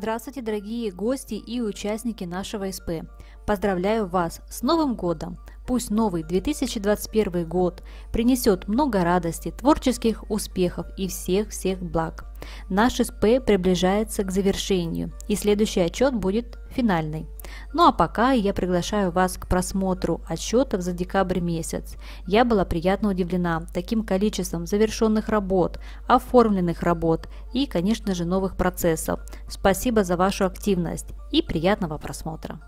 Здравствуйте, дорогие гости и участники нашего СП! Поздравляю вас с Новым годом! Пусть новый 2021 год принесет много радости, творческих успехов и всех-всех благ. Наш СП приближается к завершению, и следующий отчет будет финальный. Ну а пока я приглашаю вас к просмотру отчетов за декабрь месяц. Я была приятно удивлена таким количеством завершенных работ, оформленных работ и, конечно же, новых процессов. Спасибо за вашу активность и приятного просмотра.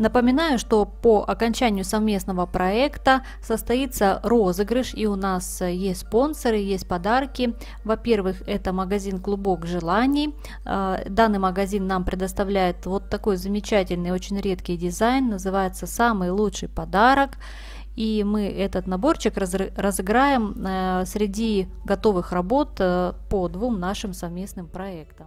Напоминаю, что по окончанию совместного проекта состоится розыгрыш, и у нас есть спонсоры, есть подарки. Во-первых, это магазин «Клубок желаний». А, данный магазин нам предоставляет вот такой замечательный, очень редкий дизайн, называется «Самый лучший подарок». И мы этот наборчик разыграем э, среди готовых работ э, по двум нашим совместным проектам.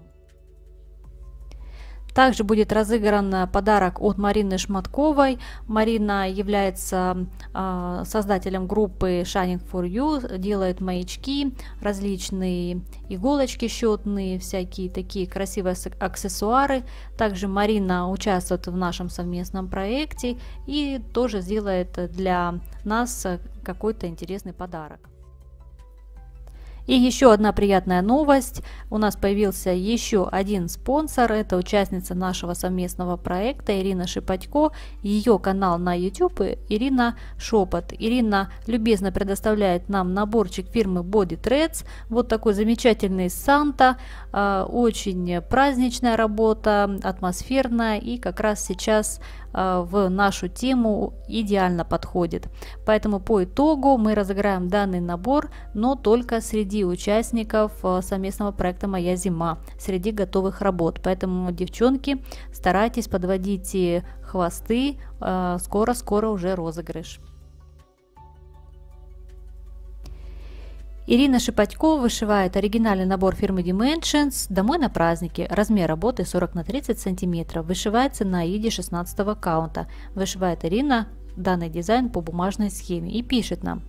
Также будет разыгран подарок от Марины Шматковой. Марина является э, создателем группы Shining for You, делает маячки, различные иголочки счетные, всякие такие красивые аксессуары. Также Марина участвует в нашем совместном проекте и тоже сделает для нас какой-то интересный подарок. И еще одна приятная новость. У нас появился еще один спонсор. Это участница нашего совместного проекта Ирина Шипатько. Ее канал на YouTube Ирина Шепот. Ирина любезно предоставляет нам наборчик фирмы Body Threads. Вот такой замечательный Санта. А, очень праздничная работа, атмосферная. И как раз сейчас в нашу тему идеально подходит. Поэтому по итогу мы разыграем данный набор, но только среди участников э, совместного проекта «Моя зима», среди готовых работ. Поэтому, девчонки, старайтесь, подводите хвосты, э, скоро-скоро уже розыгрыш. Ирина Шипатько вышивает оригинальный набор фирмы Dimensions «Домой на праздники». Размер работы 40 на 30 см. Вышивается на иде 16 аккаунта. Вышивает Ирина данный дизайн по бумажной схеме и пишет нам.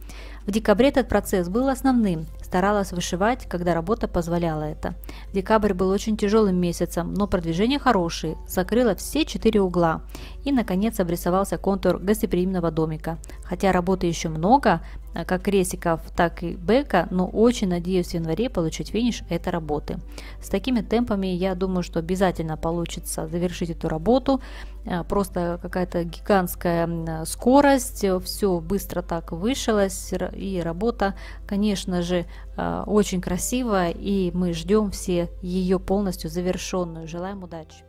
В декабре этот процесс был основным. Старалась вышивать, когда работа позволяла это. Декабрь был очень тяжелым месяцем, но продвижение хорошее. Закрыла все четыре угла. И, наконец, обрисовался контур гостеприимного домика. Хотя работы еще много, а, как кресиков, так и бэка, но очень надеюсь в январе получить финиш этой работы. С такими темпами я думаю, что обязательно получится завершить эту работу. А, просто какая-то гигантская скорость, все быстро так вышилось, и работа, конечно же, а, очень красивая, и мы ждем все ее полностью завершенную. Желаем удачи!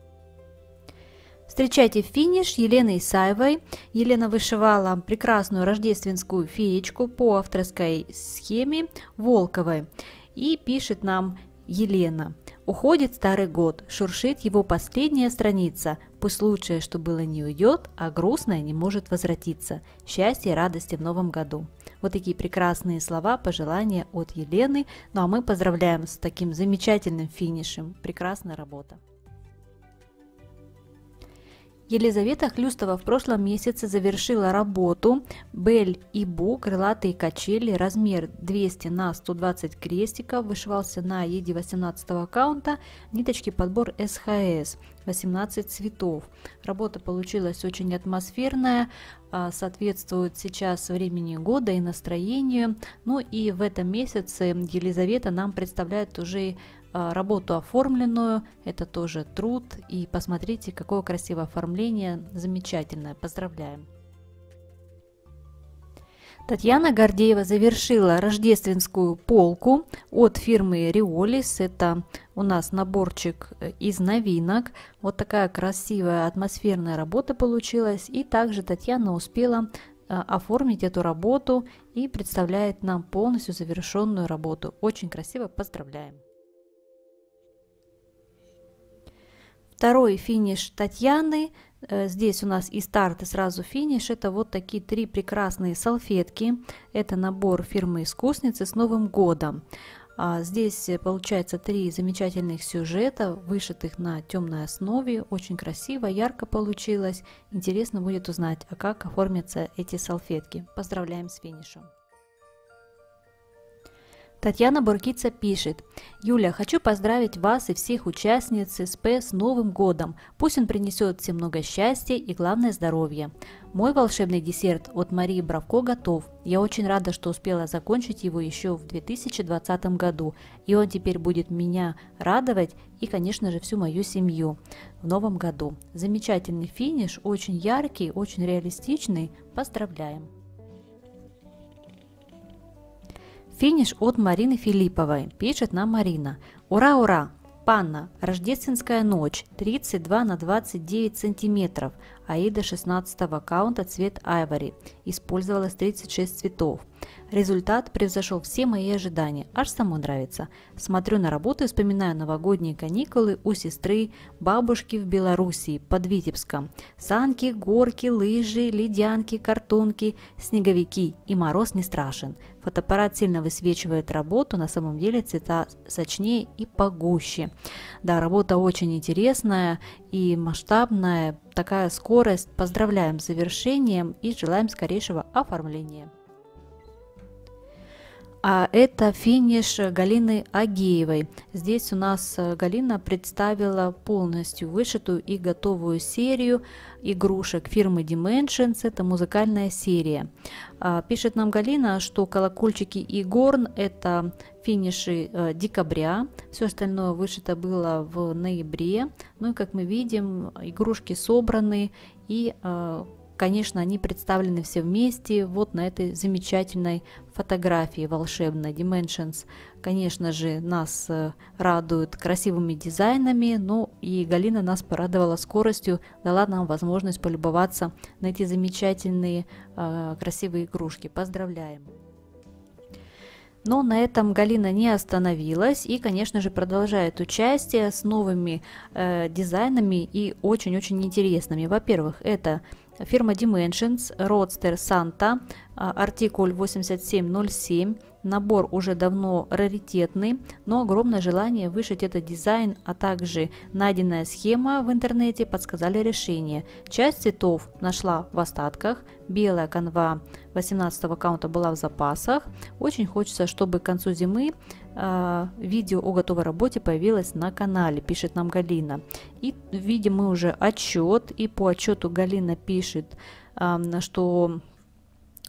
Встречайте финиш Елены Исаевой. Елена вышивала прекрасную рождественскую феечку по авторской схеме Волковой. И пишет нам Елена. Уходит старый год, шуршит его последняя страница. Пусть лучшее, что было, не уйдет, а грустное не может возвратиться. Счастья и радости в новом году. Вот такие прекрасные слова, пожелания от Елены. Ну а мы поздравляем с таким замечательным финишем. Прекрасная работа. Елизавета Хлюстова в прошлом месяце завершила работу Бель и Бу крылатые качели, размер 200 на 120 крестиков, вышивался на еде 18 аккаунта, ниточки подбор СХС, 18 цветов. Работа получилась очень атмосферная, а, соответствует сейчас времени года и настроению. Ну и в этом месяце Елизавета нам представляет уже работу оформленную, это тоже труд. И посмотрите, какое красивое оформление, замечательное, поздравляем. Татьяна Гордеева завершила рождественскую полку от фирмы Риолис. Это у нас наборчик э, из новинок. Вот такая красивая атмосферная работа получилась. И также Татьяна успела э, оформить эту работу и представляет нам полностью завершенную работу. Очень красиво, поздравляем! Второй финиш Татьяны. Э, здесь у нас и старт, и сразу финиш. Это вот такие три прекрасные салфетки. Это набор фирмы Искусницы с Новым годом. А здесь э, получается три замечательных сюжета, вышитых на темной основе. Очень красиво, ярко получилось. Интересно будет узнать, а как оформятся эти салфетки. Поздравляем с финишем! Татьяна Буркица пишет, Юля, хочу поздравить вас и всех участниц СП с Новым годом. Пусть он принесет всем много счастья и главное здоровья. Мой волшебный десерт от Марии Бравко готов. Я очень рада, что успела закончить его еще в 2020 году. И он теперь будет меня радовать и, конечно же, всю мою семью в новом году. Замечательный финиш, очень яркий, очень реалистичный. Поздравляем! Финиш от Марины Филипповой. Пишет нам Марина. Ура, ура! Панна, рождественская ночь, 32 на 29 сантиметров, Аида 16 аккаунта цвет Айвори, использовалось 36 цветов. Результат превзошел все мои ожидания, аж само нравится. Смотрю на работу и вспоминаю новогодние каникулы у сестры, бабушки в Белоруссии, под Витебском. Санки, горки, лыжи, ледянки, картонки, снеговики и мороз не страшен. Фотоаппарат сильно высвечивает работу, на самом деле цвета сочнее и погуще. Да, работа очень интересная и масштабная, такая скорость. Поздравляем с завершением и желаем скорейшего оформления. А это финиш Галины Агеевой. Здесь у нас э, Галина представила полностью вышитую и готовую серию игрушек фирмы Dimensions. Это музыкальная серия. А, пишет нам Галина, что колокольчики и горн – это финиши э, декабря. Все остальное вышито было в ноябре. Ну и как мы видим, игрушки собраны и э, Конечно, они представлены все вместе вот на этой замечательной фотографии волшебной Dimensions. Конечно же, нас э, радуют красивыми дизайнами, но и Галина нас порадовала скоростью, дала нам возможность полюбоваться на эти замечательные э, красивые игрушки. Поздравляем! Но на этом Галина не остановилась и, конечно же, продолжает участие с новыми э, дизайнами и очень-очень интересными. Во-первых, это Фирма Dimensions, Roadster Santa, а, артикуль 8707. Набор уже давно раритетный, но огромное желание вышить этот дизайн, а также найденная схема в интернете подсказали решение. Часть цветов нашла в остатках, белая канва 18 аккаунта была в запасах. Очень хочется, чтобы к концу зимы видео о готовой работе появилось на канале, пишет нам Галина. И видим мы уже отчет, и по отчету Галина пишет, что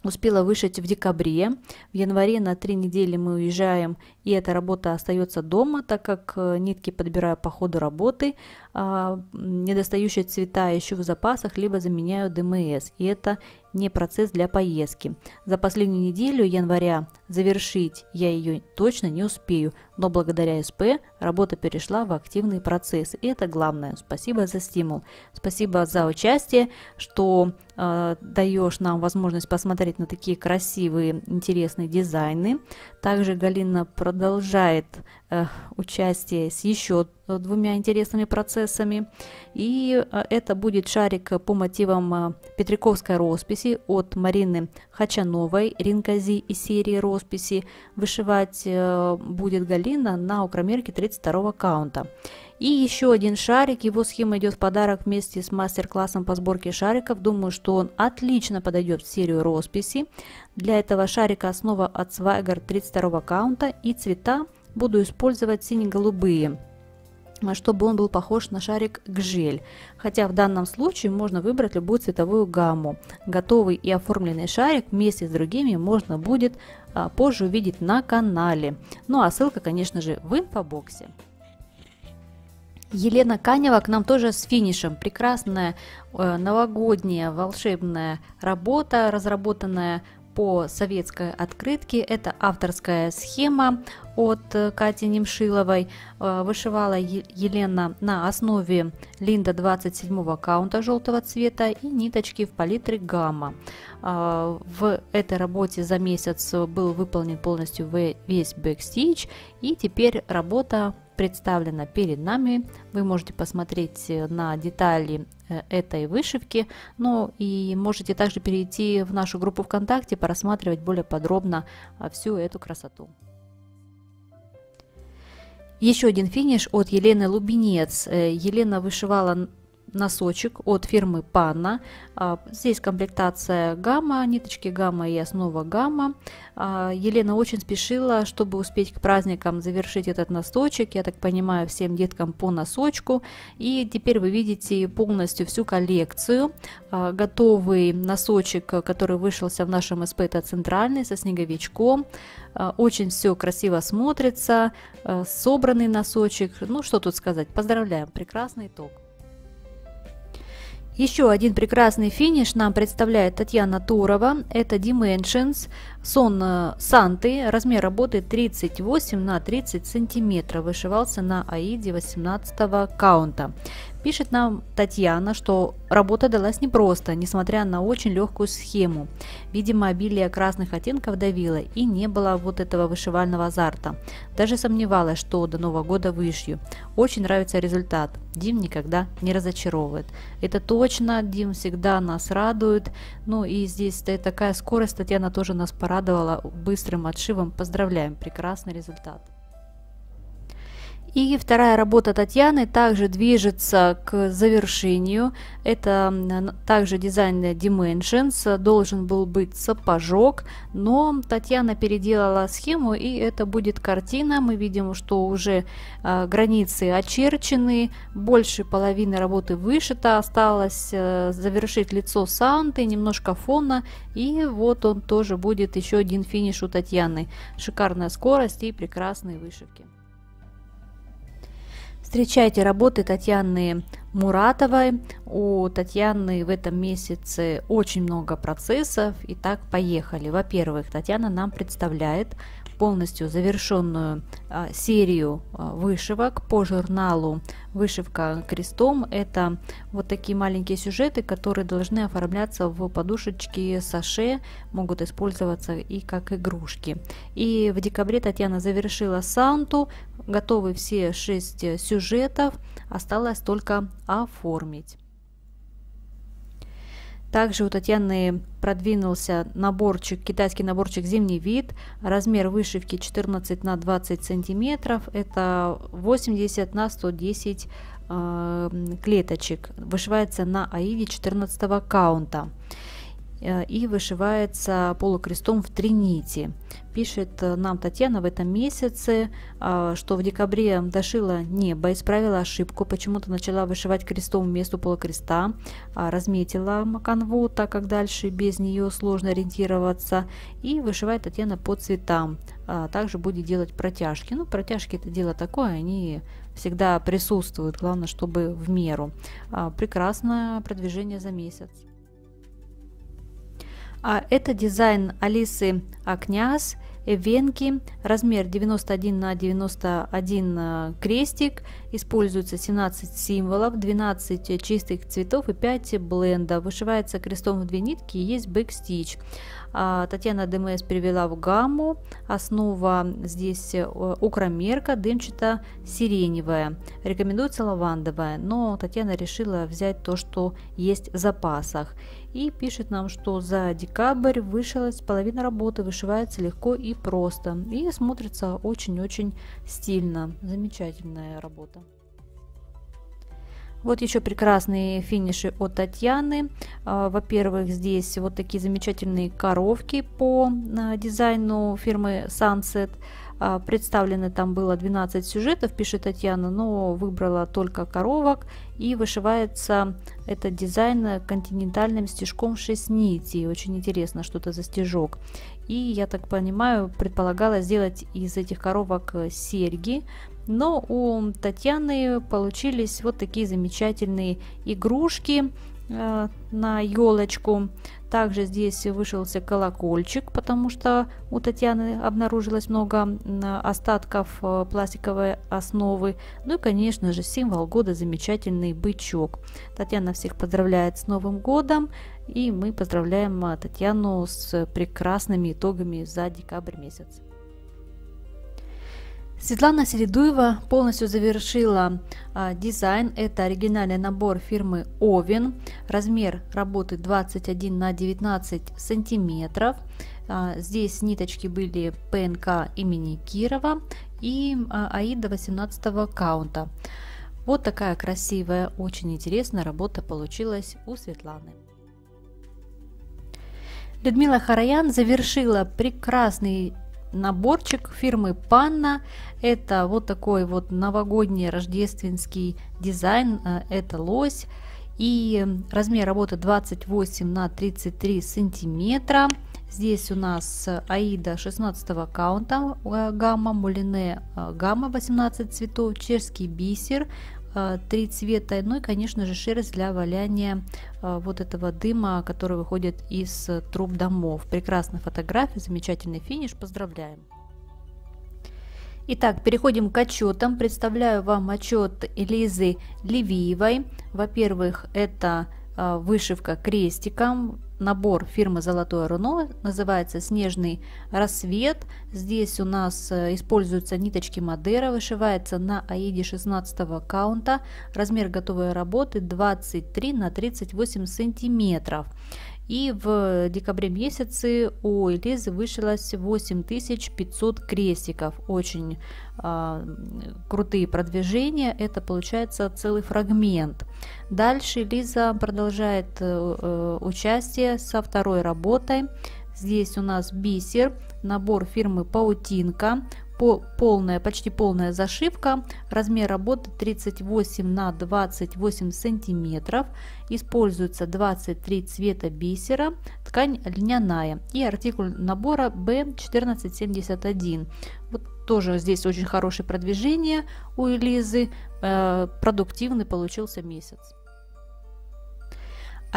успела вышить в декабре. В январе на три недели мы уезжаем, и эта работа остается дома, так как э, нитки подбираю по ходу работы. А, недостающие цвета ищу в запасах, либо заменяю ДМС. И это не процесс для поездки. За последнюю неделю января завершить я ее точно не успею, но благодаря СП работа перешла в активный процесс. И это главное. Спасибо за стимул. Спасибо за участие, что э, даешь нам возможность посмотреть на такие красивые, интересные дизайны. Также Галина продолжает участие с еще двумя интересными процессами. И э, это будет шарик по мотивам э, Петриковской росписи от Марины Хачановой, Ринкази и серии росписи. Вышивать э, будет Галина на укромерке 32 каунта. И еще один шарик, его схема идет в подарок вместе с мастер-классом по сборке шариков. Думаю, что он отлично подойдет в серию росписи. Для этого шарика основа от Swagger 32 каунта и цвета буду использовать сине-голубые чтобы он был похож на шарик гжель. Хотя в данном случае можно выбрать любую цветовую гамму. Готовый и оформленный шарик вместе с другими можно будет а, позже увидеть на канале. Ну а ссылка, конечно же, в инфобоксе. Елена Канева к нам тоже с финишем. Прекрасная э, новогодняя волшебная работа, разработанная по советской открытке. Это авторская схема от э, Кати Немшиловой. Э, вышивала Елена на основе Линда 27 аккаунта желтого цвета и ниточки в палитре гамма. Э, в этой работе за месяц был выполнен полностью весь бэкстич и теперь работа представлена перед нами. Вы можете посмотреть э, на детали э, этой вышивки, но и можете также перейти в нашу группу ВКонтакте, просматривать более подробно а, всю эту красоту. Еще один финиш от Елены Лубинец. Э, Елена вышивала носочек от фирмы Panna. А, здесь комплектация гамма, ниточки гамма и основа гамма. А, Елена очень спешила, чтобы успеть к праздникам завершить этот носочек. Я так понимаю, всем деткам по носочку. И теперь вы видите полностью всю коллекцию. А, готовый носочек, который вышелся в нашем СП, это центральный, со снеговичком. Очень все красиво смотрится. Собранный носочек. Ну, что тут сказать. Поздравляем, прекрасный итог. Еще один прекрасный финиш нам представляет Татьяна Турова. Это Dimensions, сон э, Санты. Размер работы 38 на 30 сантиметров. Вышивался на Аиде 18 каунта. Пишет нам Татьяна, что работа далась непросто, несмотря на очень легкую схему. Видимо, обилие красных оттенков давило и не было вот этого вышивального азарта. Даже сомневалась, что до Нового года вышью. Очень нравится результат. Дим никогда не разочаровывает. Это точно, Дим всегда нас радует. Ну и здесь такая скорость, Татьяна тоже нас порадовала быстрым отшивом. Поздравляем, прекрасный результат. И вторая работа Татьяны также движется к завершению. Это также дизайн Dimensions. Должен был быть сапожок, но Татьяна переделала схему, и это будет картина. Мы видим, что уже э, границы очерчены, больше половины работы вышито. Осталось э, завершить лицо Санты, немножко фона, и вот он тоже будет еще один финиш у Татьяны. Шикарная скорость и прекрасные вышивки. Встречайте работы Татьяны Муратовой. У Татьяны в этом месяце очень много процессов. Итак, поехали. Во-первых, Татьяна нам представляет полностью завершенную а, серию а, вышивок по журналу «Вышивка крестом». Это вот такие маленькие сюжеты, которые должны оформляться в подушечки саше, могут использоваться и как игрушки. И в декабре Татьяна завершила Санту, готовы все шесть сюжетов, осталось только оформить. Также у Татьяны продвинулся наборчик, китайский наборчик «Зимний вид». Размер вышивки 14 на 20 сантиметров. Это 80 на 110 э, клеточек. Вышивается на аиде 14 каунта. Э, и вышивается полукрестом в три нити. Пишет э, нам Татьяна в этом месяце, э, что в декабре дошила небо, исправила ошибку, почему-то начала вышивать крестом вместо полукреста, а разметила канву, так как дальше без нее сложно ориентироваться, и вышивает Татьяна по цветам. А также будет делать протяжки. Ну, протяжки это дело такое, они всегда присутствуют, главное, чтобы в меру. А, прекрасное продвижение за месяц. А это дизайн Алисы Акняс, Эвенки, размер 91 на 91 э, крестик, используется 17 символов, 12 чистых цветов и 5 блендов, вышивается крестом в две нитки и есть backstitch. А, Татьяна DMC перевела в гамму. Основа здесь э, укромерка, дымчато-сиреневая. Рекомендуется лавандовая, но Татьяна решила взять то, что есть в запасах. И пишет нам, что за декабрь вышилась половина работы, вышивается легко и просто. И смотрится очень-очень стильно. Замечательная работа. Вот еще прекрасные финиши от Татьяны. А, во-первых, здесь вот такие замечательные коровки по а, дизайну фирмы Sunset. А, представлены там было 12 сюжетов, пишет Татьяна, но выбрала только коровок и вышивается этот дизайн континентальным стежком 6 нитей. Очень интересно, что это за стежок. И я так понимаю, предполагала сделать из этих коровок серьги, но у Татьяны получились вот такие замечательные игрушки э, на елочку. Также здесь вышелся колокольчик, потому что у Татьяны обнаружилось много остатков э, пластиковой основы. Ну и, конечно же, символ года замечательный бычок. Татьяна всех поздравляет с Новым годом. И мы поздравляем э, Татьяну с прекрасными итогами за декабрь месяц. Светлана Середуева полностью завершила а, дизайн. Это оригинальный набор фирмы Овен. Размер работы 21 на 19 сантиметров. А, здесь ниточки были ПНК имени Кирова и а, Аида 18 каунта. Вот такая красивая, очень интересная работа получилась у Светланы. Людмила Хараян завершила прекрасный наборчик фирмы Панна. Это вот такой вот новогодний рождественский дизайн. Э, это лось. И размер работы 28 на 33 сантиметра. Здесь у нас Аида 16 аккаунта, э, гамма, Мулине э, гамма 18 цветов, чешский бисер, три цвета, ну и, конечно же, шерсть для валяния вот этого дыма, который выходит из труб домов. Прекрасная фотография, замечательный финиш, поздравляем! Итак, переходим к отчетам. Представляю вам отчет Элизы Левиевой. Во-первых, это вышивка крестиком, набор фирмы Золотое Руно, называется «Снежный рассвет». Здесь у нас э, используются ниточки Мадера, вышивается на аиде 16 каунта. Размер готовой работы 23 на 38 сантиметров. И в декабре месяце у Элизы вышилось 8500 крестиков. Очень э, крутые продвижения. Это получается целый фрагмент. Дальше Элиза продолжает э, э участие со второй работой. Здесь у нас бисер, набор фирмы Паутинка по, полная, почти полная зашивка, размер работы 38 на 28 сантиметров, используется 23 цвета бисера, ткань льняная. И артикуль набора B1471. Вот тоже здесь очень хорошее продвижение у Элизы, э, продуктивный получился месяц.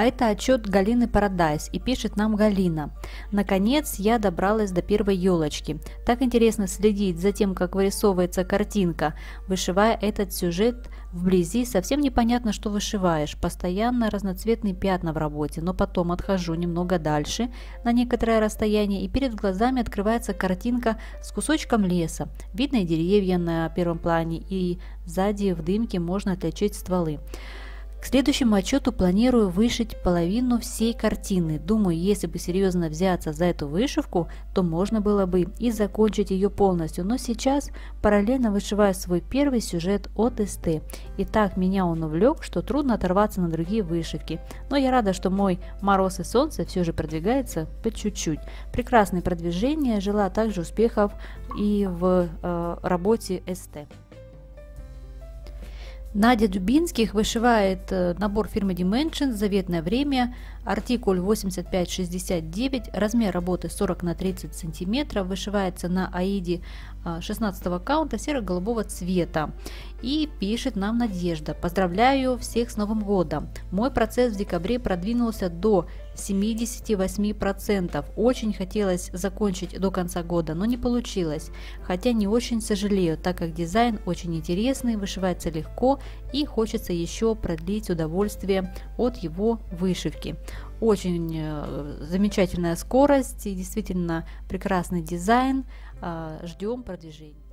А это отчет Галины Парадайс, и пишет нам Галина. Наконец я добралась до первой елочки. Так интересно следить за тем, как вырисовывается картинка. Вышивая этот сюжет вблизи, совсем непонятно, что вышиваешь. Постоянно разноцветные пятна в работе, но потом отхожу немного дальше, на некоторое расстояние, и перед глазами открывается картинка с кусочком леса. Видно и деревья на первом плане, и сзади в дымке можно отличить стволы. К следующему отчету планирую вышить половину всей картины. Думаю, если бы серьезно взяться за эту вышивку, то можно было бы и закончить ее полностью. Но сейчас параллельно вышиваю свой первый сюжет от СТ. И так меня он увлек, что трудно оторваться на другие вышивки. Но я рада, что мой «Мороз и солнце» все же продвигается по чуть-чуть. Прекрасное продвижение, желаю также успехов и в э, работе СТ. Надя Дубинских вышивает э, набор фирмы Dimensions «Заветное время», артикуль 8569, размер работы 40 на 30 сантиметров, вышивается на аиде 16 аккаунта серо-голубого цвета. И пишет нам Надежда. Поздравляю всех с Новым годом. Мой процесс в декабре продвинулся до 78%. Очень хотелось закончить до конца года, но не получилось. Хотя не очень сожалею, так как дизайн очень интересный, вышивается легко и хочется еще продлить удовольствие от его вышивки. Очень э, замечательная скорость и действительно прекрасный дизайн. А, ждем продвижения.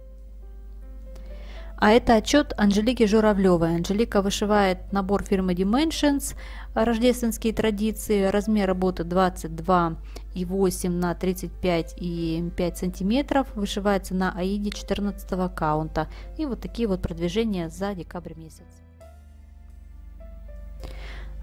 А это отчет Анжелики Журавлевой. Анжелика вышивает набор фирмы Dimensions, рождественские традиции, размер работы 22,8 на 35,5 сантиметров, вышивается на аиде 14 аккаунта. И вот такие вот продвижения за декабрь месяц.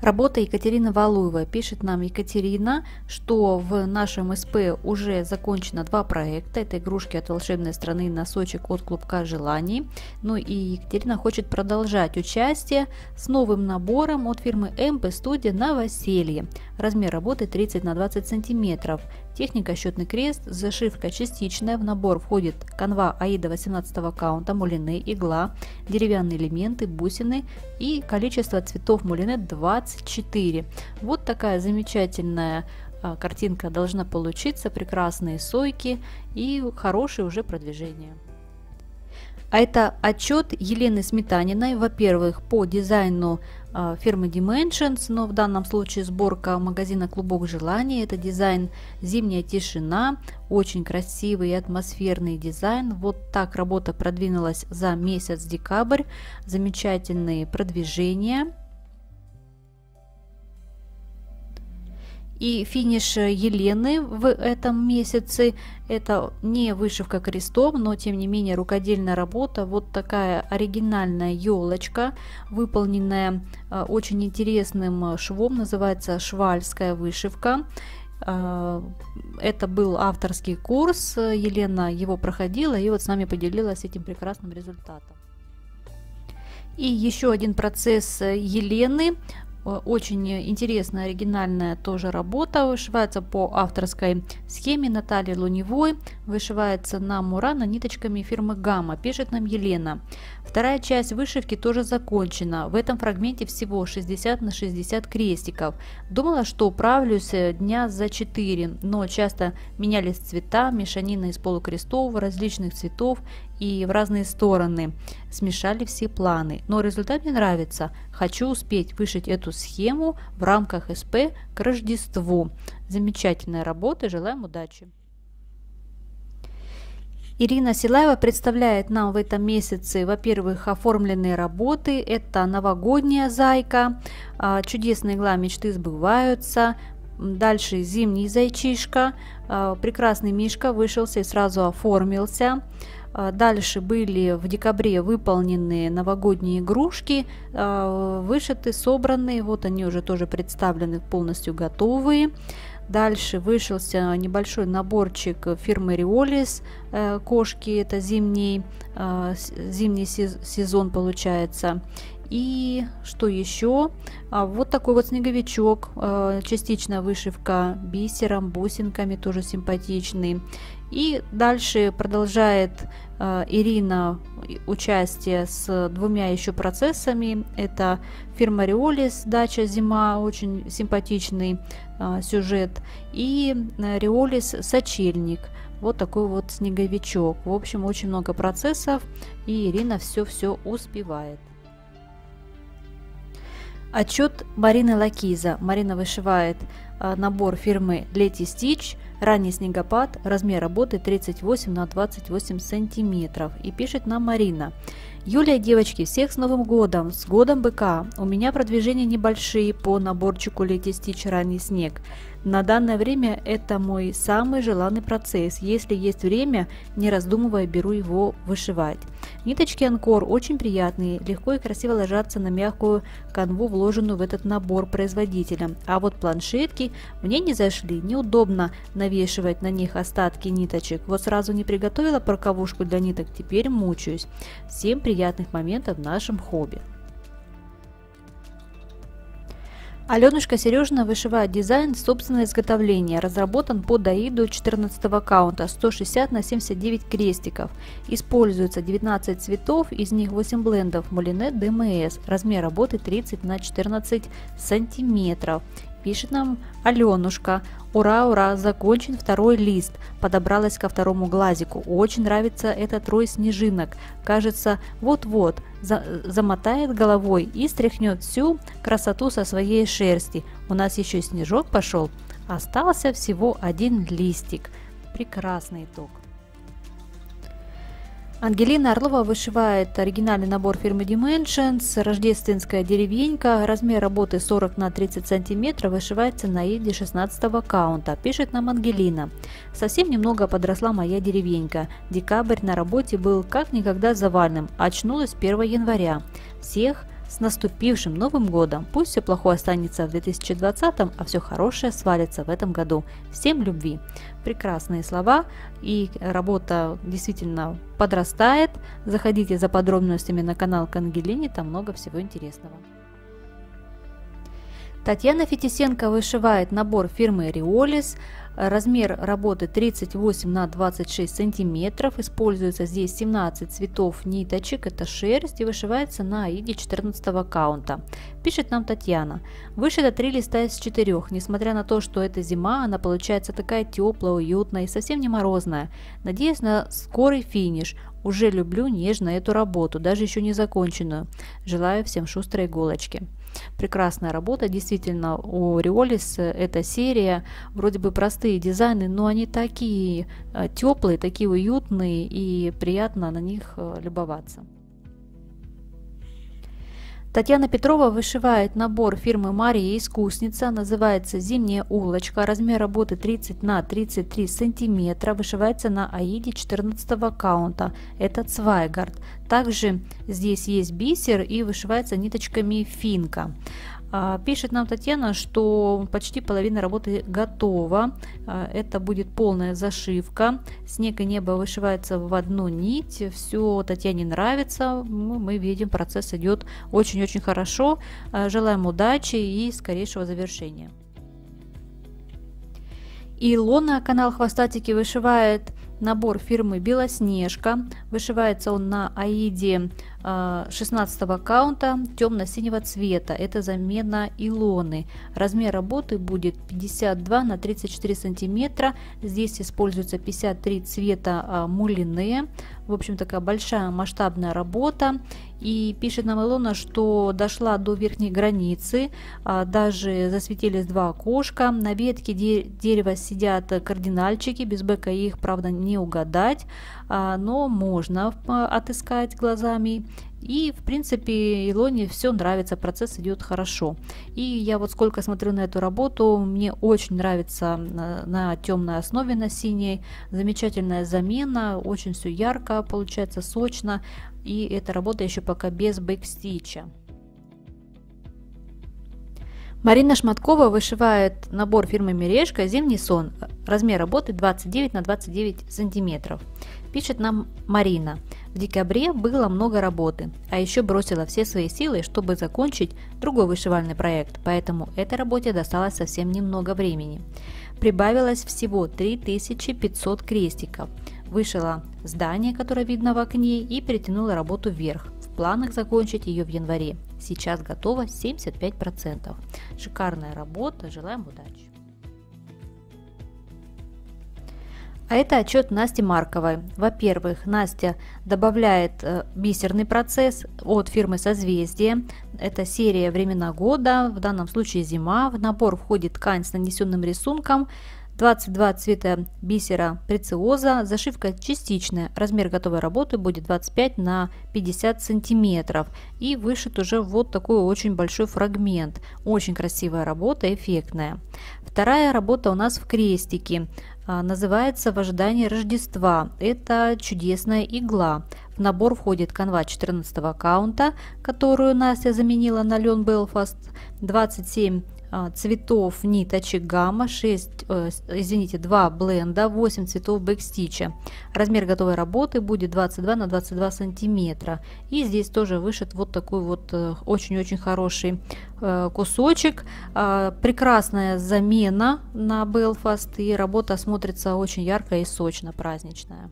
Работа Екатерины Валуевой. Пишет нам Екатерина, что в нашем СП уже закончено два проекта. Это игрушки от волшебной страны носочек от клубка желаний. Ну и Екатерина хочет продолжать участие с новым набором от фирмы МП Студия «Новоселье». Размер работы 30 на 20 сантиметров. Техника счетный крест, зашивка частичная, в набор входит канва Аида 18 аккаунта, мулины, игла, деревянные элементы, бусины и количество цветов мулины 24. Вот такая замечательная а, картинка должна получиться, прекрасные сойки и хорошее уже продвижение. А это отчет Елены Сметаниной, во-первых, по дизайну э, фирмы Dimensions, но в данном случае сборка магазина Клубок Желаний. Это дизайн «Зимняя тишина», очень красивый и атмосферный дизайн. Вот так работа продвинулась за месяц декабрь. Замечательные продвижения. И финиш Елены в этом месяце это не вышивка крестом, но тем не менее рукодельная работа. Вот такая оригинальная елочка, выполненная э, очень интересным швом, называется швальская вышивка. Э, это был авторский курс, Елена его проходила и вот с нами поделилась этим прекрасным результатом. И еще один процесс Елены очень интересная, оригинальная тоже работа. Вышивается по авторской схеме Натальи Луневой. Вышивается на Мурана ниточками фирмы Гамма. Пишет нам Елена. Вторая часть вышивки тоже закончена. В этом фрагменте всего 60 на 60 крестиков. Думала, что управлюсь э, дня за 4, но часто менялись цвета, мешанина из полукрестов, различных цветов и в разные стороны. Смешали все планы. Но результат мне нравится. Хочу успеть вышить эту схему в рамках СП к Рождеству. Замечательная работа. Желаем удачи. Ирина Силаева представляет нам в этом месяце, во-первых, оформленные работы. Это новогодняя зайка, а, чудесные игла мечты сбываются. Дальше зимний зайчишка, а, прекрасный мишка вышелся и сразу оформился. А, дальше были в декабре выполнены новогодние игрушки, вышиты, собраны, вот они уже тоже представлены полностью готовые. Дальше вышелся небольшой наборчик фирмы Риолис, э, кошки, это зимний, а, зимний сезон получается. И что еще? Вот такой вот снеговичок, частично вышивка бисером, бусинками, тоже симпатичный. И дальше продолжает э, Ирина участие с двумя еще процессами. Это фирма Риолис, дача зима, очень симпатичный э, сюжет. И э, Риолис сочельник. Вот такой вот снеговичок. В общем, очень много процессов, и Ирина все-все успевает. Отчет Марины Лакиза. Марина вышивает э, набор фирмы Лети Стич – Ранний снегопад, размер работы 38 на 28 сантиметров. И пишет нам Марина. Юлия, девочки, всех с Новым годом, с годом быка. У меня продвижения небольшие по наборчику Лети Стич ранний снег. На данное время это мой самый желанный процесс. Если есть время, не раздумывая, беру его вышивать. Ниточки Анкор очень приятные, легко и красиво ложатся на мягкую канву, вложенную в этот набор производителем. А вот планшетки мне не зашли, неудобно навешивать на них остатки ниточек. Вот сразу не приготовила парковушку для ниток, теперь мучаюсь. Всем приятных моментов в нашем хобби. Аленушка Сережина вышивает дизайн собственное изготовление, разработан по Даиду 14 аккаунта, 160 на 79 крестиков. Используется 19 цветов, из них 8 блендов Мулине ДМС, размер работы 30 на 14 сантиметров. Пишет нам Аленушка. Ура, ура, закончен второй лист. Подобралась ко второму глазику. Очень нравится этот рой снежинок. Кажется, вот-вот за замотает головой и стряхнет всю красоту со своей шерсти. У нас еще снежок пошел. Остался всего один листик. Прекрасный итог. Ангелина Орлова вышивает оригинальный набор фирмы Dimensions, рождественская деревенька, размер работы 40 на 30 сантиметров, вышивается на иде 16 аккаунта. Пишет нам Ангелина. Совсем немного подросла моя деревенька. Декабрь на работе был как никогда завальным. Очнулась 1 января. Всех с наступившим Новым годом! Пусть все плохое останется в 2020, а все хорошее свалится в этом году. Всем любви! Прекрасные слова и работа действительно подрастает. Заходите за подробностями на канал к там много всего интересного. Татьяна Фетисенко вышивает набор фирмы Риолис. Размер работы 38 на 26 сантиметров. Используется здесь 17 цветов ниточек, это шерсть и вышивается на аиде 14 аккаунта. Пишет нам Татьяна. Вышито 3 листа из 4. Несмотря на то, что это зима, она получается такая теплая, уютная и совсем не морозная. Надеюсь на скорый финиш. Уже люблю нежно эту работу, даже еще не законченную. Желаю всем шустрой иголочки. Прекрасная работа, действительно, у Риолис эта серия, вроде бы простые дизайны, но они такие э, теплые, такие уютные и приятно на них э, любоваться. Татьяна Петрова вышивает набор фирмы Мария Искусница, называется «Зимняя улочка», размер работы 30 на 33 сантиметра, вышивается на аиде 14 каунта, это Цвайгард. Также здесь есть бисер и вышивается ниточками финка. А, пишет нам Татьяна, что почти половина работы готова. А, это будет полная зашивка. Снег и небо вышивается в одну нить. Все Татьяне нравится. Ну, мы видим, процесс идет очень-очень хорошо. А, желаем удачи и скорейшего завершения. Илона, канал Хвостатики, вышивает набор фирмы Белоснежка. Вышивается он на аиде 16 а, аккаунта темно-синего цвета. Это замена Илоны. Размер работы будет 52 на 34 сантиметра. Здесь используется 53 цвета а, мулине. В общем, такая большая масштабная работа. И пишет нам Илона, что дошла до верхней границы, а, даже засветились два окошка. На ветке дерева сидят кардинальчики, без бэка их, правда, не угадать, но можно отыскать глазами. И, в принципе, Илоне все нравится, процесс идет хорошо. И я вот сколько смотрю на эту работу, мне очень нравится на, на темной основе, на синей. Замечательная замена, очень все ярко, получается сочно. И эта работа еще пока без бэкстича. Марина Шматкова вышивает набор фирмы Мережка «Зимний сон». Размер работы 29 на 29 сантиметров. Пишет нам Марина. В декабре было много работы, а еще бросила все свои силы, чтобы закончить другой вышивальный проект, поэтому этой работе досталось совсем немного времени. Прибавилось всего 3500 крестиков. Вышила здание, которое видно в окне, и перетянула работу вверх. В планах закончить ее в январе. Сейчас готово 75%. Шикарная работа, желаем удачи! А это отчет Насти Марковой. Во-первых, Настя добавляет э, бисерный процесс от фирмы Созвездие. Это серия времена года, в данном случае зима. В набор входит ткань с нанесенным рисунком, 22 цвета бисера прециоза, зашивка частичная, размер готовой работы будет 25 на 50 сантиметров и вышит уже вот такой очень большой фрагмент. Очень красивая работа, эффектная. Вторая работа у нас в крестике. А, называется «В ожидании Рождества». Это чудесная игла. В набор входит канва 14 аккаунта, которую Настя заменила на лен Белфаст, 27 а, цветов ниточек гамма, 6, э, извините, 2 бленда, 8 цветов бэкстича. Размер готовой работы будет 22 на 22 сантиметра. И здесь тоже вышит вот такой вот э, очень-очень хороший э, кусочек. Э, прекрасная замена на Belfast и работа смотрится очень ярко и сочно, праздничная.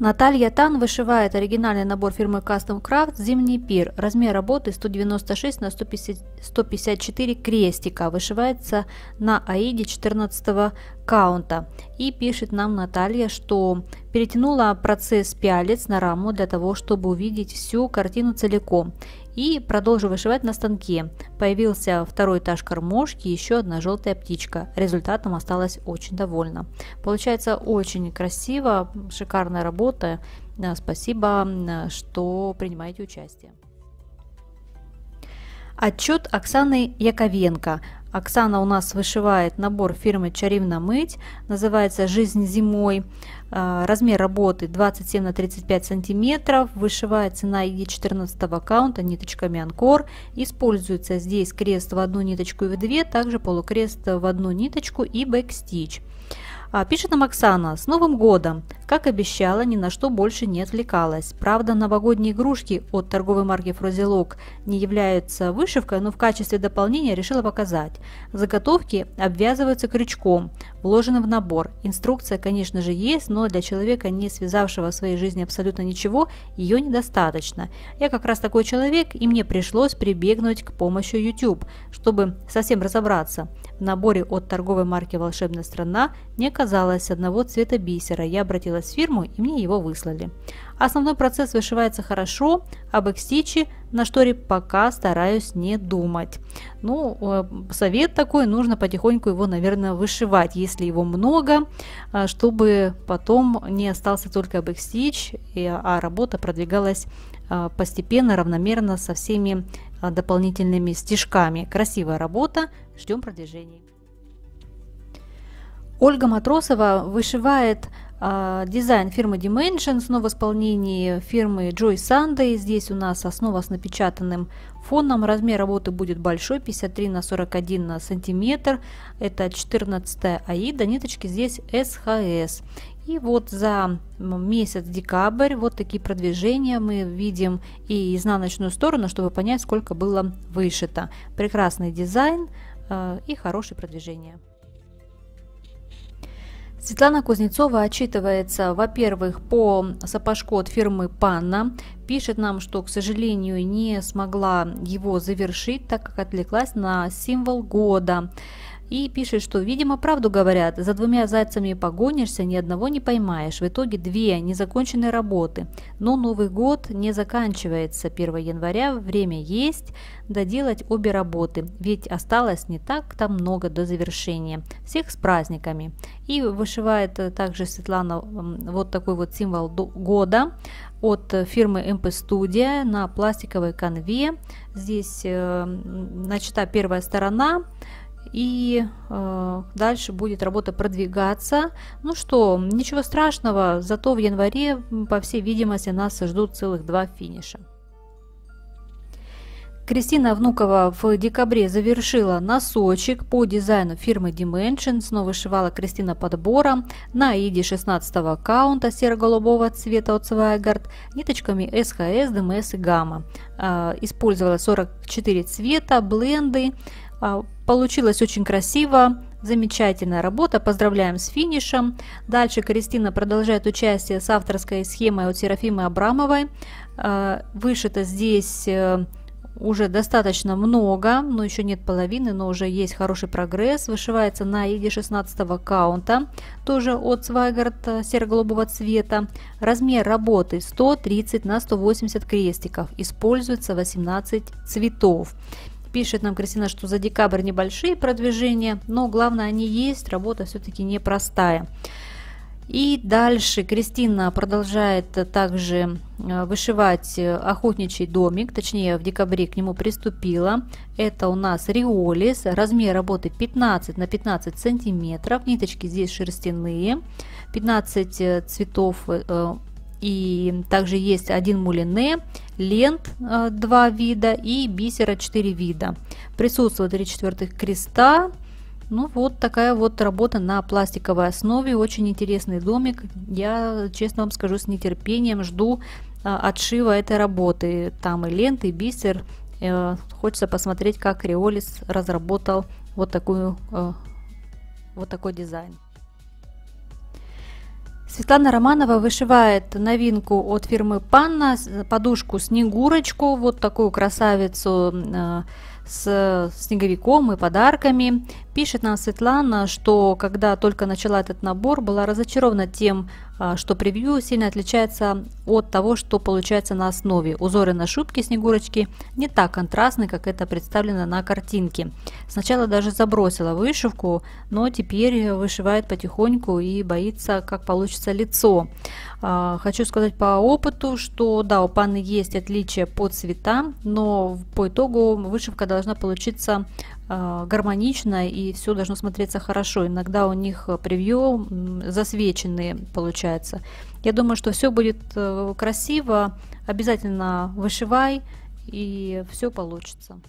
Наталья Тан вышивает оригинальный набор фирмы Custom Craft «Зимний пир». Размер работы 196 на 150, 154 крестика. Вышивается на аиде 14 каунта. И пишет нам Наталья, что перетянула процесс пялец на раму для того, чтобы увидеть всю картину целиком и продолжу вышивать на станке. Появился второй этаж кормушки и еще одна желтая птичка. Результатом осталась очень довольна. Получается очень красиво, шикарная работа. Э, спасибо, э, что принимаете участие. Отчет Оксаны Яковенко. Оксана у нас вышивает набор фирмы Чаривна мыть, называется «Жизнь зимой». А, размер работы 27 на 35 сантиметров, вышивается на Е14 аккаунта ниточками Анкор. Используется здесь крест в одну ниточку и в две, также полукрест в одну ниточку и бэкстич. А, пишет нам Оксана, с Новым годом! Как обещала, ни на что больше не отвлекалась. Правда, новогодние игрушки от торговой марки Фрозелок не являются вышивкой, но в качестве дополнения решила показать. Заготовки обвязываются крючком, вложены в набор. Инструкция, конечно же, есть, но для человека, не связавшего в своей жизни абсолютно ничего, ее недостаточно. Я как раз такой человек, и мне пришлось прибегнуть к помощи YouTube, чтобы совсем разобраться. В наборе от торговой марки «Волшебная страна» не оказалось одного цвета бисера. Я обратилась в фирму и мне его выслали. Основной процесс вышивается хорошо, об экстиче на шторе пока стараюсь не думать. Ну, э, совет такой, нужно потихоньку его, наверное, вышивать, если его много, э, чтобы потом не остался только бэкстич, а работа продвигалась э, постепенно, равномерно со всеми дополнительными стежками. Красивая работа, ждем продвижений. Ольга Матросова вышивает дизайн фирмы Dimension, снова в исполнении фирмы Joy Sunday. Здесь у нас основа с напечатанным фоном. Размер работы будет большой, 53 на 41 на сантиметр. Это 14 аида, ниточки здесь СХС. И вот за месяц декабрь вот такие продвижения мы видим и изнаночную сторону, чтобы понять, сколько было вышито. Прекрасный дизайн э, и хорошее продвижение. Светлана Кузнецова отчитывается, во-первых, по сапожку от фирмы Панна. Пишет нам, что, к сожалению, не смогла его завершить, так как отвлеклась на символ года. И пишет, что, видимо, правду говорят, за двумя зайцами погонишься, ни одного не поймаешь. В итоге две незаконченные работы. Но Новый год не заканчивается 1 января, время есть доделать обе работы, ведь осталось не так-то много до завершения. Всех с праздниками. И вышивает также Светлана вот такой вот символ года от фирмы MP Studio на пластиковой конве. Здесь э, начата первая сторона, и э, дальше будет работа продвигаться. Ну что, ничего страшного, зато в январе, по всей видимости, нас ждут целых два финиша. Кристина Внукова в декабре завершила носочек по дизайну фирмы Dimension. Снова вышивала Кристина подбора на иде 16 аккаунта серо-голубого цвета от Swigart ниточками SHS, DMS и Gamma. Э, использовала 44 цвета, бленды, а, получилось очень красиво, замечательная работа, поздравляем с финишем. Дальше Кристина продолжает участие с авторской схемой от Серафимы Абрамовой. А, вышито здесь э, уже достаточно много, но еще нет половины, но уже есть хороший прогресс. Вышивается на иде 16 аккаунта, тоже от Свайгард э, серо-голубого цвета. Размер работы 130 на 180 крестиков. Используется 18 цветов. Пишет нам Кристина, что за декабрь небольшие продвижения, но главное они есть, работа все-таки непростая. И дальше Кристина продолжает также э, вышивать охотничий домик, точнее в декабре к нему приступила. Это у нас риолис, размер работы 15 на 15 сантиметров, ниточки здесь шерстяные, 15 э, цветов э, и также есть один мулине, лент э, два вида и бисера 4 вида. Присутствует 3 четвертых креста. Ну вот такая вот работа на пластиковой основе. Очень интересный домик. Я, честно вам скажу, с нетерпением жду э, отшива этой работы. Там и ленты, и бисер. Э, хочется посмотреть, как Риолис разработал вот, такую, вот такой дизайн. Светлана Романова вышивает новинку от фирмы Панна, подушку Снегурочку, вот такую красавицу э, с снеговиком и подарками. Пишет нам Светлана, что когда только начала этот набор, была разочарована тем, а, что превью сильно отличается от того, что получается на основе. Узоры на шубке Снегурочки не так контрастны, как это представлено на картинке. Сначала даже забросила вышивку, но теперь вышивает потихоньку и боится, как получится лицо. А, хочу сказать по опыту, что да, у панны есть отличия по цветам, но по итогу вышивка должна получиться а, гармонично и все должно смотреться хорошо. Иногда у них превью засвеченные получается. Я думаю, что все будет э, красиво. Обязательно вышивай и все получится.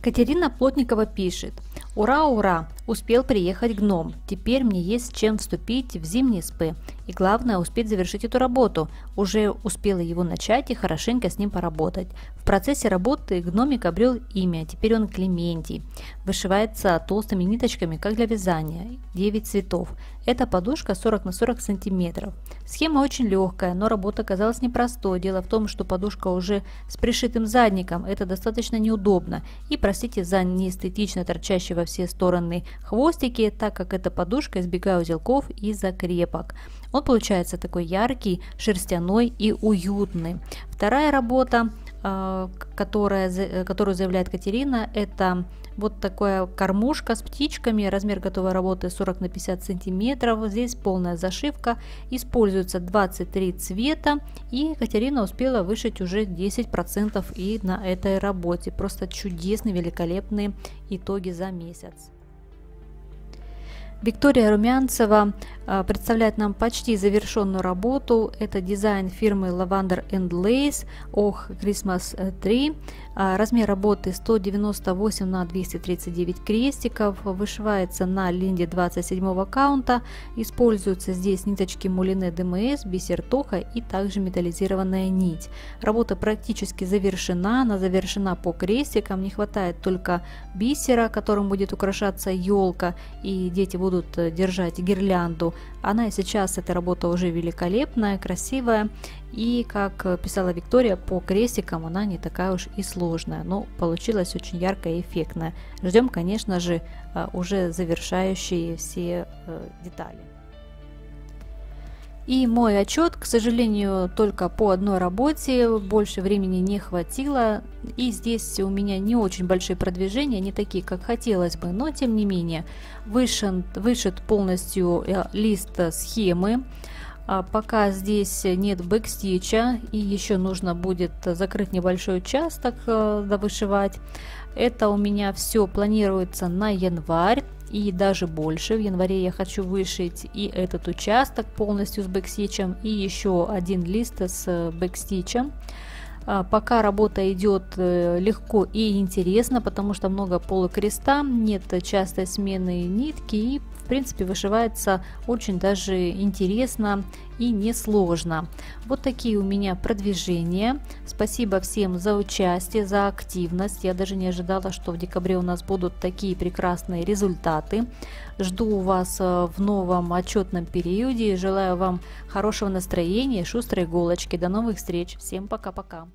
Катерина Плотникова пишет. Ура, ура! Успел приехать гном. Теперь мне есть с чем вступить в зимний СП. И главное, успеть завершить эту работу. Уже успела его начать и хорошенько с ним поработать. В процессе работы гномик обрел имя, теперь он Клементий. Вышивается толстыми ниточками, как для вязания. 9 цветов. Эта подушка 40 на 40 сантиметров. Схема очень легкая, но работа оказалась непростой. Дело в том, что подушка уже с пришитым задником. Это достаточно неудобно. И простите за неэстетично торчащего во все стороны хвостики, так как эта подушка избегает узелков и закрепок. Он получается такой яркий, шерстяной и уютный. Вторая работа которая, э, которую заявляет Катерина, это вот такая кормушка с птичками, размер готовой работы 40 на 50 сантиметров, здесь полная зашивка, используется 23 цвета, и Катерина успела вышить уже 10% и на этой работе. Просто чудесные, великолепные итоги за месяц. Виктория Румянцева а, представляет нам почти завершенную работу. Это дизайн фирмы Lavender Lace Ох Christmas Tree. А, размер работы 198 на 239 крестиков. Вышивается на линде 27 каунта. Используются здесь ниточки мулине ДМС, бисер тоха и также металлизированная нить. Работа практически завершена. Она завершена по крестикам. Не хватает только бисера, которым будет украшаться елка. И дети будут держать гирлянду она и сейчас, эта работа уже великолепная, красивая. И, как писала Виктория, по крестикам она не такая уж и сложная, но получилась очень яркая и эффектная. Ждем, конечно же, э, уже завершающие все э, детали. И мой отчет, к сожалению, только по одной работе, больше времени не хватило. И здесь у меня не очень большие продвижения, не такие, как хотелось бы, но тем не менее вышит, вышит полностью э, лист схемы. А пока здесь нет бэкстича и еще нужно будет закрыть небольшой участок, э, довышивать. Это у меня все планируется на январь и даже больше. В январе я хочу вышить и этот участок полностью с бэкстичем, и еще один лист с бэкстичем. А, пока работа идет э, легко и интересно, потому что много полукреста, нет частой смены нитки и принципе вышивается очень даже интересно и несложно. Вот такие у меня продвижения. Спасибо всем за участие, за активность. Я даже не ожидала, что в декабре у нас будут такие прекрасные результаты. Жду вас э, в новом отчетном периоде. Желаю вам хорошего настроения, шустрой иголочки. До новых встреч. Всем пока-пока.